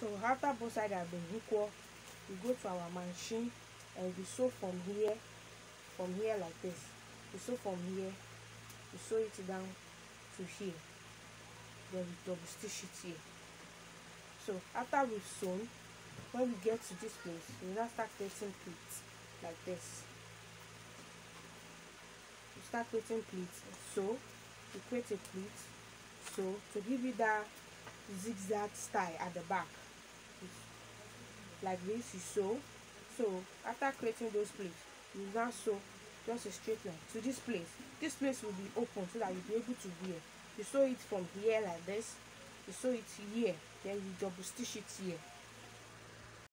so after both sides have been equal we go to our machine and we sew from here from here like this. We sew from here we sew it down to here. Then we double stitch it here. So after we've sewn when we get to this place we now start creating pleats like this. We start creating pleats so we create a pleat so to give you that zigzag style at the back like this you sew. So after creating those pleats you now sew just a straight line to this place. This place will be open so that you'll be able to wear. You sew it from here like this. You sew it here then you double stitch it here